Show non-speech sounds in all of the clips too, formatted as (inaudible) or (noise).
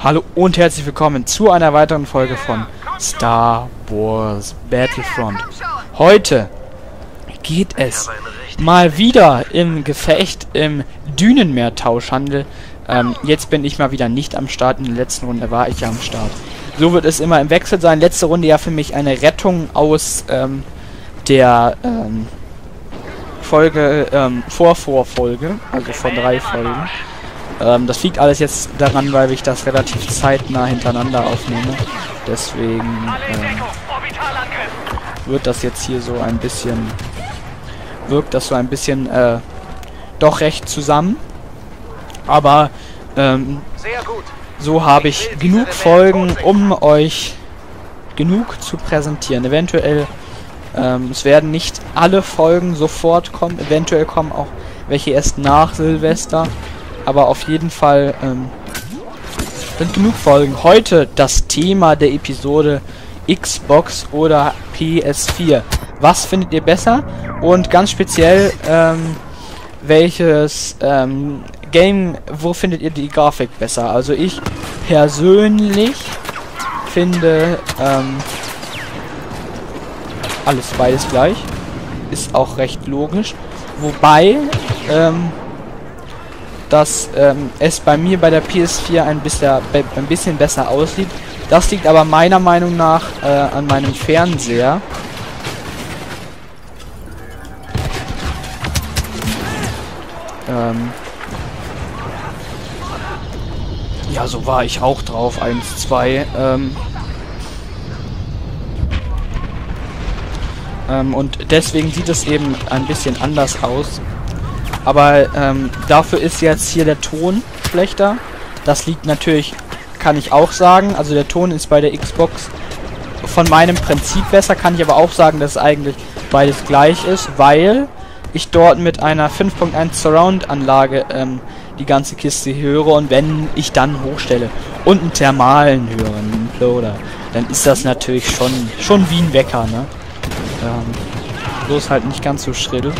Hallo und herzlich willkommen zu einer weiteren Folge von Star Wars Battlefront. Heute geht es mal wieder im Gefecht im Dünenmeer-Tauschhandel. Ähm, jetzt bin ich mal wieder nicht am Start. In der letzten Runde war ich ja am Start. So wird es immer im Wechsel sein. Letzte Runde ja für mich eine Rettung aus ähm, der ähm, Folge, ähm, Vorvorfolge, also von drei Folgen. Ähm, das liegt alles jetzt daran, weil ich das relativ zeitnah hintereinander aufnehme. Deswegen ähm, wird das jetzt hier so ein bisschen, wirkt das so ein bisschen äh, doch recht zusammen. Aber ähm, so habe ich genug Folgen, um euch genug zu präsentieren. Eventuell, ähm, es werden nicht alle Folgen sofort kommen, eventuell kommen auch welche erst nach Silvester. Aber auf jeden Fall ähm, sind genug Folgen. Heute das Thema der Episode Xbox oder PS4. Was findet ihr besser? Und ganz speziell, ähm, welches ähm, Game, wo findet ihr die Grafik besser? Also ich persönlich finde ähm, alles beides gleich. Ist auch recht logisch. Wobei, ähm, dass ähm, es bei mir bei der PS4 ein bisschen, ein bisschen besser aussieht. Das liegt aber meiner Meinung nach äh, an meinem Fernseher. Ähm ja, so war ich auch drauf. 1, 2. Ähm ähm, und deswegen sieht es eben ein bisschen anders aus. Aber ähm, dafür ist jetzt hier der Ton schlechter. Das liegt natürlich, kann ich auch sagen. Also der Ton ist bei der Xbox von meinem Prinzip besser. Kann ich aber auch sagen, dass eigentlich beides gleich ist, weil ich dort mit einer 5.1 Surround-Anlage ähm, die ganze Kiste höre und wenn ich dann hochstelle und einen thermalen höre, einen Imploder, dann ist das natürlich schon schon wie ein Wecker, ne? Ähm, bloß halt nicht ganz so schrill.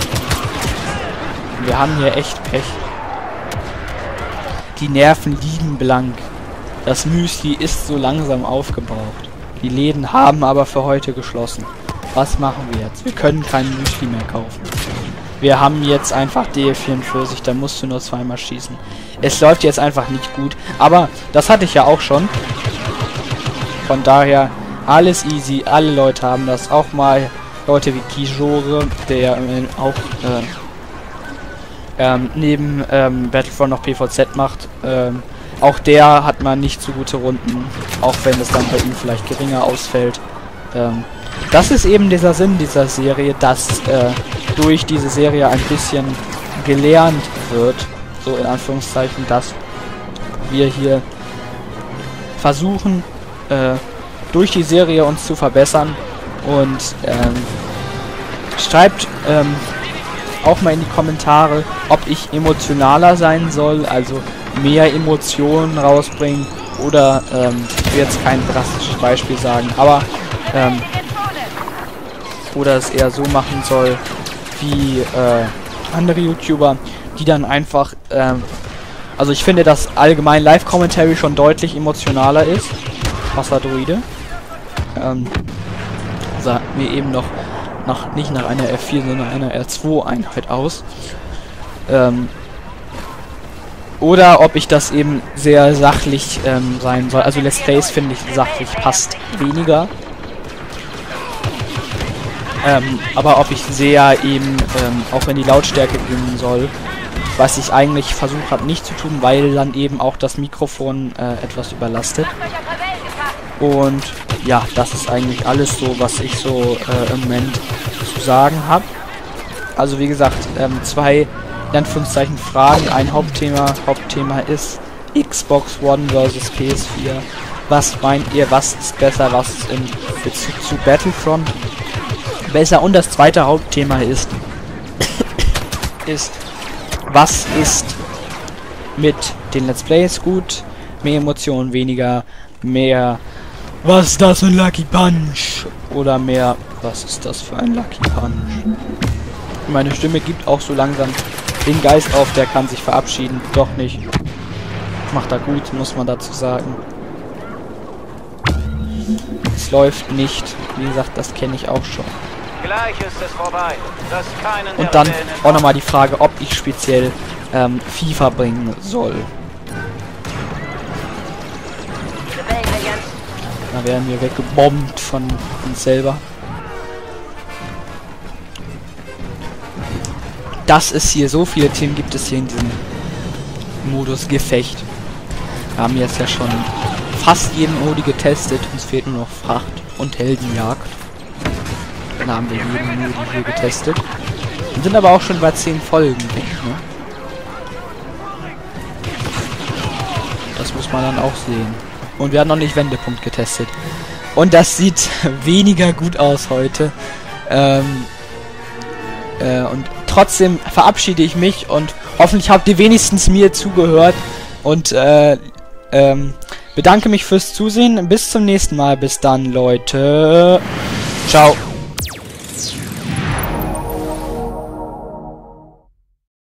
Wir haben hier echt Pech. Die Nerven liegen blank. Das Müsli ist so langsam aufgebraucht. Die Läden haben aber für heute geschlossen. Was machen wir jetzt? Wir können kein Müsli mehr kaufen. Wir haben jetzt einfach DL44, da musst du nur zweimal schießen. Es läuft jetzt einfach nicht gut. Aber das hatte ich ja auch schon. Von daher alles easy. Alle Leute haben das. Auch mal Leute wie Kijore, der äh, auch äh, ähm, neben ähm, Battlefront noch PVZ macht. Ähm, auch der hat man nicht so gute Runden, auch wenn es dann bei ihm vielleicht geringer ausfällt. Ähm, das ist eben dieser Sinn dieser Serie, dass äh, durch diese Serie ein bisschen gelernt wird, so in Anführungszeichen, dass wir hier versuchen, äh, durch die Serie uns zu verbessern und ähm, auch mal in die Kommentare, ob ich emotionaler sein soll, also mehr Emotionen rausbringen oder ähm, ich will jetzt kein drastisches Beispiel sagen, aber ähm, oder es eher so machen soll wie äh, andere YouTuber, die dann einfach ähm, also ich finde, dass allgemein Live-Commentary schon deutlich emotionaler ist. Wasser-Druide. Ähm, sah mir eben noch nach, nicht nach einer R4, sondern einer R2-Einheit aus. Ähm, oder ob ich das eben sehr sachlich ähm, sein soll. Also Let's Plays finde ich sachlich passt weniger. Ähm, aber ob ich sehr eben, ähm, auch wenn die Lautstärke gehen soll, was ich eigentlich versucht habe nicht zu tun, weil dann eben auch das Mikrofon äh, etwas überlastet. Und ja, das ist eigentlich alles so, was ich so äh, im Moment sagen habe. Also wie gesagt, ähm, zwei in Anführungszeichen Fragen. Ein Hauptthema, Hauptthema ist Xbox One versus PS4. Was meint ihr, was ist besser, was ist in Bezug zu Battlefront besser? Und das zweite Hauptthema ist, (coughs) ist, was ist mit den Let's Plays gut? Mehr Emotionen, weniger, mehr was ist das für ein Lucky Punch? Oder mehr, was ist das für ein Lucky Punch? Meine Stimme gibt auch so langsam den Geist auf, der kann sich verabschieden. Doch nicht. Macht er gut, muss man dazu sagen. Es läuft nicht. Wie gesagt, das kenne ich auch schon. Und dann auch nochmal die Frage, ob ich speziell ähm, FIFA bringen soll. Da werden wir weggebombt von uns selber. Das ist hier, so viele Themen gibt es hier in diesem Modus Gefecht. Wir haben jetzt ja schon fast jeden Modi getestet. Uns fehlt nur noch Fracht und Heldenjagd. Dann haben wir jeden Modi hier getestet. Und sind aber auch schon bei 10 Folgen. Ne? Das muss man dann auch sehen. Und wir haben noch nicht Wendepunkt getestet. Und das sieht (laughs) weniger gut aus heute. Ähm, äh, und trotzdem verabschiede ich mich und hoffentlich habt ihr wenigstens mir zugehört. Und äh, ähm, bedanke mich fürs Zusehen. Bis zum nächsten Mal. Bis dann, Leute. Ciao.